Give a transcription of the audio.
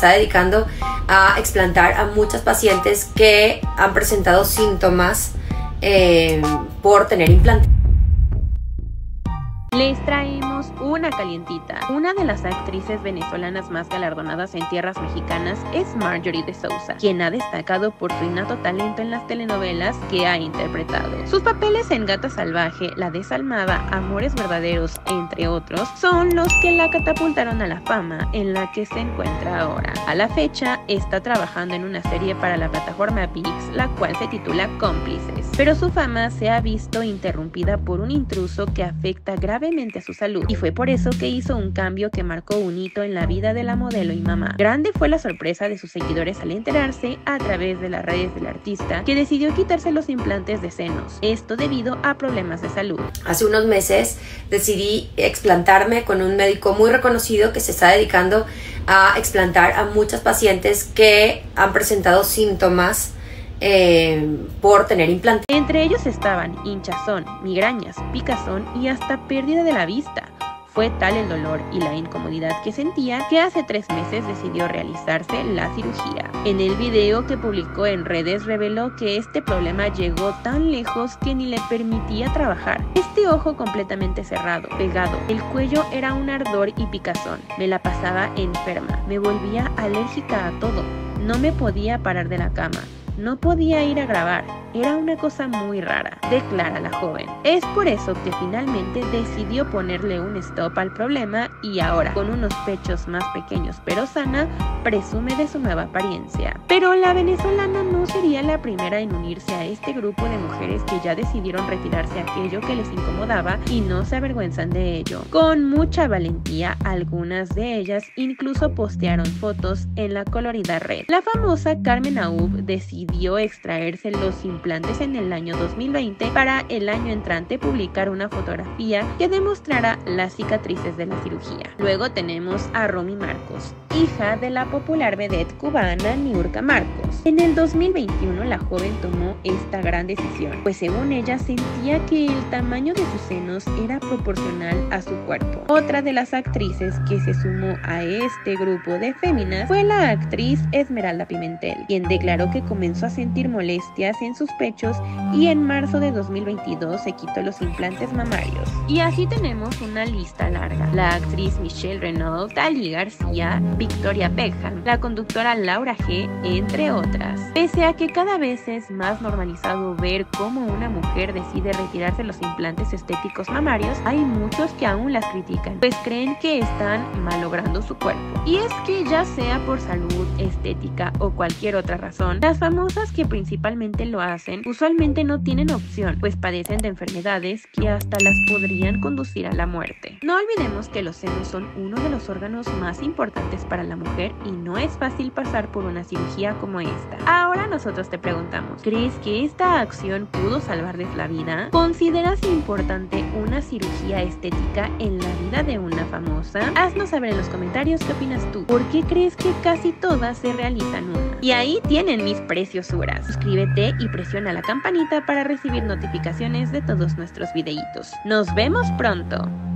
está dedicando a explantar a muchas pacientes que han presentado síntomas eh, por tener implantes. Les traemos una calientita. Una de las actrices venezolanas más galardonadas en tierras mexicanas es Marjorie de Sousa, quien ha destacado por su innato talento en las telenovelas que ha interpretado. Sus papeles en Gata Salvaje, La Desalmada, Amores Verdaderos, entre otros, son los que la catapultaron a la fama en la que se encuentra ahora. A la fecha, está trabajando en una serie para la plataforma VIX, la cual se titula Cómplices. Pero su fama se ha visto interrumpida por un intruso que afecta gravemente a su salud y fue por eso que hizo un cambio que marcó un hito en la vida de la modelo y mamá. Grande fue la sorpresa de sus seguidores al enterarse a través de las redes del artista que decidió quitarse los implantes de senos, esto debido a problemas de salud. Hace unos meses decidí explantarme con un médico muy reconocido que se está dedicando a explantar a muchas pacientes que han presentado síntomas eh, por tener implantes. Entre ellos estaban hinchazón, migrañas, picazón y hasta pérdida de la vista. Fue tal el dolor y la incomodidad que sentía que hace tres meses decidió realizarse la cirugía. En el video que publicó en redes reveló que este problema llegó tan lejos que ni le permitía trabajar. Este ojo completamente cerrado, pegado, el cuello era un ardor y picazón. Me la pasaba enferma, me volvía alérgica a todo. No me podía parar de la cama. No podía ir a grabar, era una cosa muy rara, declara la joven. Es por eso que finalmente decidió ponerle un stop al problema y ahora, con unos pechos más pequeños pero sana, presume de su nueva apariencia. Pero la venezolana no sería la primera en unirse a este grupo de mujeres que ya decidieron retirarse aquello que les incomodaba y no se avergüenzan de ello. Con mucha valentía, algunas de ellas incluso postearon fotos en la colorida red. La famosa Carmen Aub decidió extraerse los implantes en el año 2020 para el año entrante publicar una fotografía que demostrara las cicatrices de la cirugía. Luego tenemos a Romy Marcos, hija de la popular vedette cubana Niurka Marcos. En el 2021 la joven tomó esta gran decisión, pues según ella sentía que el tamaño de sus senos era proporcional a su cuerpo. Otra de las actrices que se sumó a este grupo de féminas fue la actriz Esmeralda Pimentel, quien declaró que comenzó a sentir molestias en sus pechos y en marzo de 2022 se quitó los implantes mamarios. Y así tenemos una lista larga. La actriz Michelle Renaud, Tali García, Victoria Beckham, la conductora Laura G, entre otras. Pese a que cada vez es más normalizado ver cómo una mujer decide retirarse los implantes estéticos mamarios, hay muchos que aún las critican, pues creen que están malogrando su cuerpo. Y es que ya sea por salud, estética o cualquier otra razón, las famosas que principalmente lo hacen usualmente no tienen opción, pues padecen de enfermedades que hasta las podrían conducir a la muerte. No olvidemos que los senos son uno de los órganos más importantes para la mujer y no es fácil pasar por una cirugía como esta. Ahora nosotros te preguntamos, ¿crees que esta acción pudo salvarles la vida? ¿Consideras importante una cirugía estética en la vida de una famosa? Haznos saber en los comentarios qué opinas tú. ¿Por qué crees que casi todas se realizan una? Y ahí tienen mis precios Suscríbete y presiona la campanita para recibir notificaciones de todos nuestros videitos. ¡Nos vemos pronto!